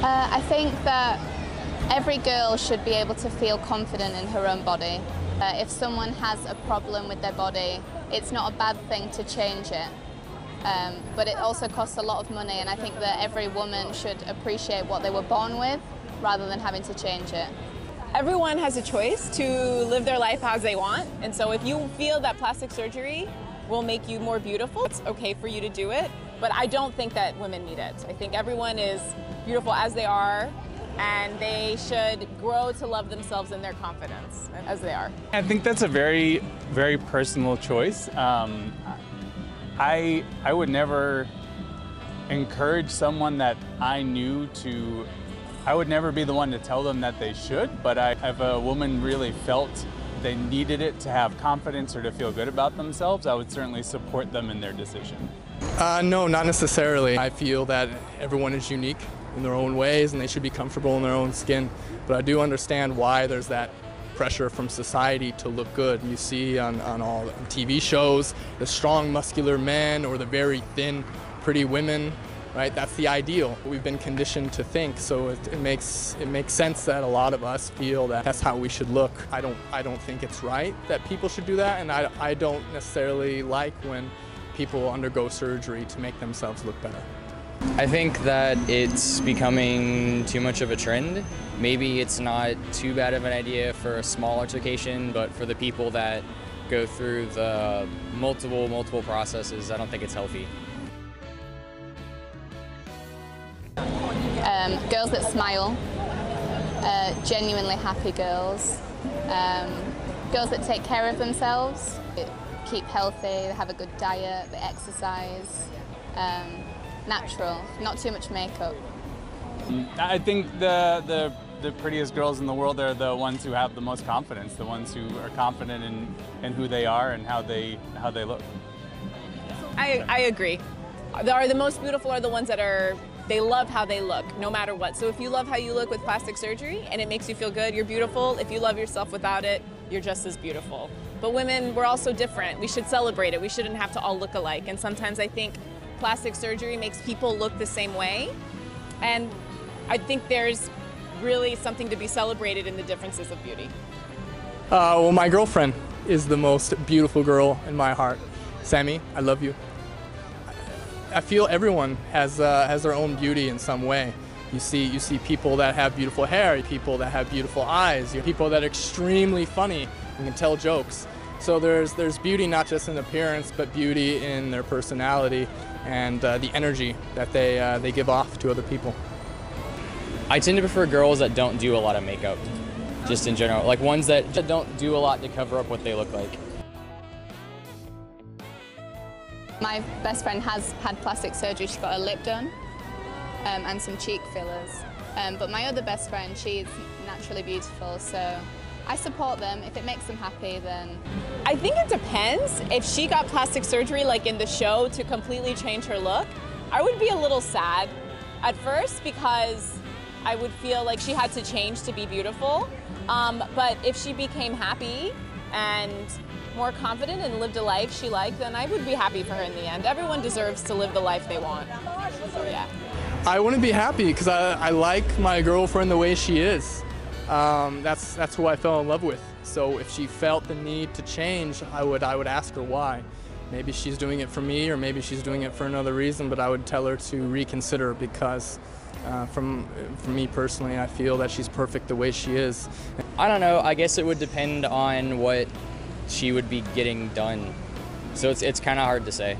Uh, I think that every girl should be able to feel confident in her own body. Uh, if someone has a problem with their body, it's not a bad thing to change it. Um, but it also costs a lot of money, and I think that every woman should appreciate what they were born with rather than having to change it. Everyone has a choice to live their life as they want, and so if you feel that plastic surgery will make you more beautiful, it's okay for you to do it. But I don't think that women need it. I think everyone is beautiful as they are, and they should grow to love themselves and their confidence as they are. I think that's a very, very personal choice. Um, I, I would never encourage someone that I knew to, I would never be the one to tell them that they should, but I, if a woman really felt they needed it to have confidence or to feel good about themselves, I would certainly support them in their decision. Uh, no, not necessarily. I feel that everyone is unique in their own ways and they should be comfortable in their own skin. But I do understand why there's that pressure from society to look good. You see on, on all TV shows the strong, muscular men or the very thin, pretty women. Right, that's the ideal. We've been conditioned to think, so it, it makes it makes sense that a lot of us feel that that's how we should look. I don't I don't think it's right that people should do that, and I, I don't necessarily like when people undergo surgery to make themselves look better. I think that it's becoming too much of a trend. Maybe it's not too bad of an idea for a small altercation, but for the people that go through the multiple, multiple processes, I don't think it's healthy. Um, girls that smile, uh, genuinely happy girls, um, girls that take care of themselves, keep healthy, they have a good diet, they exercise. Um, natural, not too much makeup. I think the, the, the prettiest girls in the world are the ones who have the most confidence, the ones who are confident in, in who they are and how they, how they look. I, I agree. The, are the most beautiful are the ones that are they love how they look no matter what. So if you love how you look with plastic surgery and it makes you feel good, you're beautiful. If you love yourself without it, you're just as beautiful. But women, we're all so different. We should celebrate it. We shouldn't have to all look alike. And sometimes I think plastic surgery makes people look the same way. And I think there's really something to be celebrated in the differences of beauty. Uh, well, my girlfriend is the most beautiful girl in my heart. Sammy, I love you. I feel everyone has, uh, has their own beauty in some way. You see, you see people that have beautiful hair, people that have beautiful eyes, people that are extremely funny and can tell jokes. So there's, there's beauty not just in appearance, but beauty in their personality and uh, the energy that they, uh, they give off to other people. I tend to prefer girls that don't do a lot of makeup, just in general. Like ones that don't do a lot to cover up what they look like. My best friend has had plastic surgery. She's got her lip done um, and some cheek fillers. Um, but my other best friend, she's naturally beautiful, so I support them. If it makes them happy, then... I think it depends. If she got plastic surgery, like in the show, to completely change her look, I would be a little sad at first because I would feel like she had to change to be beautiful. Um, but if she became happy and more confident and lived a life she liked, then I would be happy for her in the end. Everyone deserves to live the life they want. So yeah. I wouldn't be happy because I, I like my girlfriend the way she is um, that's that's who I fell in love with. So if she felt the need to change, I would I would ask her why. Maybe she's doing it for me, or maybe she's doing it for another reason. But I would tell her to reconsider because, uh, from for me personally, I feel that she's perfect the way she is. I don't know. I guess it would depend on what she would be getting done. So it's it's kind of hard to say.